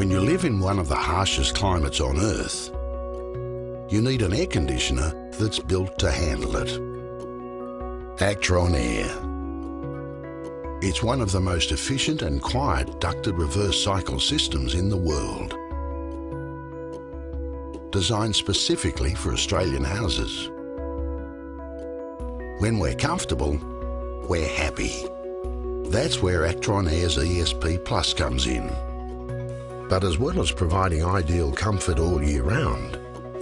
When you live in one of the harshest climates on Earth, you need an air conditioner that's built to handle it. Actron Air. It's one of the most efficient and quiet ducted reverse cycle systems in the world. Designed specifically for Australian houses. When we're comfortable, we're happy. That's where Actron Air's ESP Plus comes in. But as well as providing ideal comfort all year round,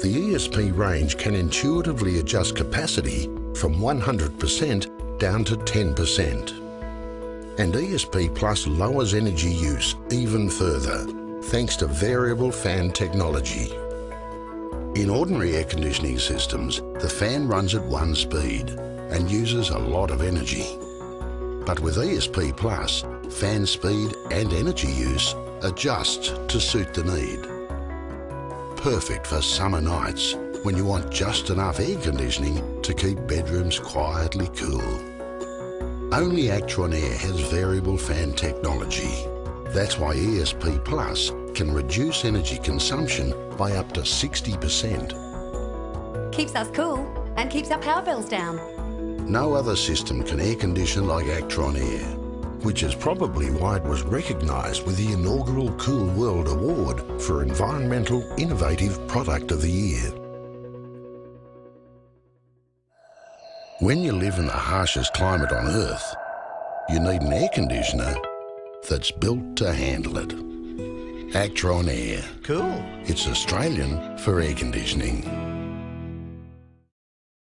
the ESP range can intuitively adjust capacity from 100% down to 10%. And ESP Plus lowers energy use even further, thanks to variable fan technology. In ordinary air conditioning systems, the fan runs at one speed and uses a lot of energy. But with ESP Plus, fan speed and energy use adjust to suit the need. Perfect for summer nights when you want just enough air conditioning to keep bedrooms quietly cool. Only Actron Air has variable fan technology. That's why ESP Plus can reduce energy consumption by up to 60%. Keeps us cool and keeps our power bills down. No other system can air condition like Actron Air, which is probably why it was recognised with the inaugural Cool World Award for Environmental Innovative Product of the Year. When you live in the harshest climate on Earth, you need an air conditioner that's built to handle it. Actron Air. Cool. It's Australian for air conditioning.